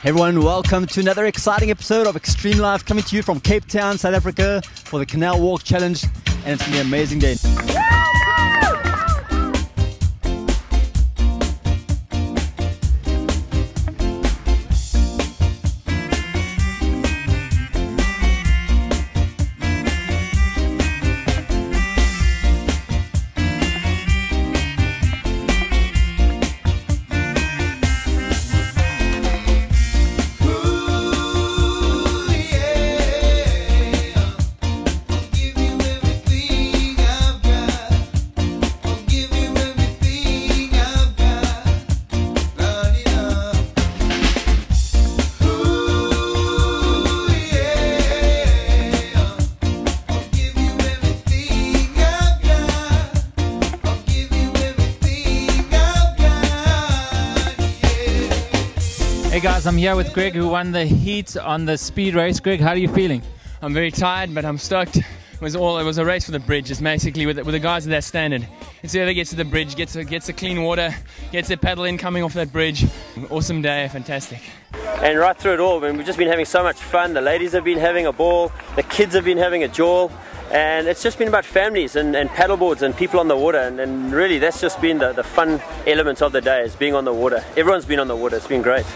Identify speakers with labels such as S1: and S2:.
S1: Hey everyone, welcome to another exciting episode of Extreme Life coming to you from Cape Town, South Africa for the Canal Walk Challenge, and it's gonna be an amazing day.
S2: Hey guys, I'm here with Greg who won the heat on the speed race. Greg, how are you feeling?
S3: I'm very tired, but I'm stoked. It was all it was a race for the bridge. It's basically with the, with the guys at that standard. It's whoever gets to the bridge, gets a, gets the clean water, gets their paddle in coming off that bridge. Awesome day, fantastic.
S4: And right through it all, man, we've just been having so much fun. The ladies have been having a ball, the kids have been having a jaw, and it's just been about families and, and paddleboards and people on the water. And, and really, that's just been the, the fun element of the day is being on the water. Everyone's been on the water. It's been great.